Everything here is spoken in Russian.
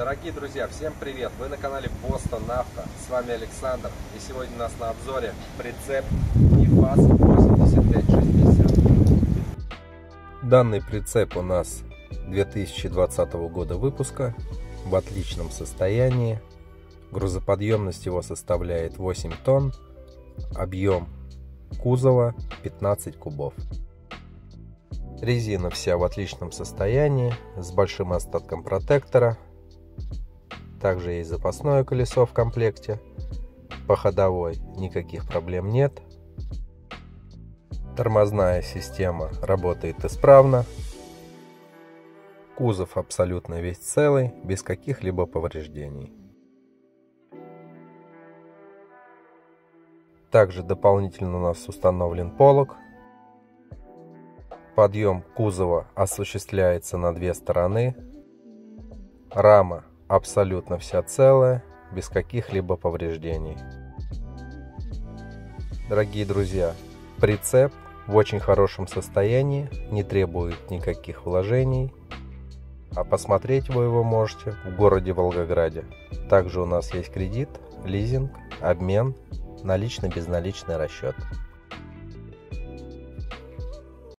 Дорогие друзья, всем привет! Вы на канале Бостон Авто. С вами Александр. И сегодня у нас на обзоре прицеп ИФАС 8560. Данный прицеп у нас 2020 года выпуска, в отличном состоянии. Грузоподъемность его составляет 8 тонн, объем кузова 15 кубов. Резина вся в отличном состоянии, с большим остатком протектора. Также есть запасное колесо в комплекте. По ходовой никаких проблем нет. Тормозная система работает исправно. Кузов абсолютно весь целый, без каких-либо повреждений. Также дополнительно у нас установлен полог Подъем кузова осуществляется на две стороны. Рама абсолютно вся целая, без каких-либо повреждений. Дорогие друзья, прицеп в очень хорошем состоянии, не требует никаких вложений. А посмотреть вы его можете в городе Волгограде. Также у нас есть кредит, лизинг, обмен, налично-безналичный расчет.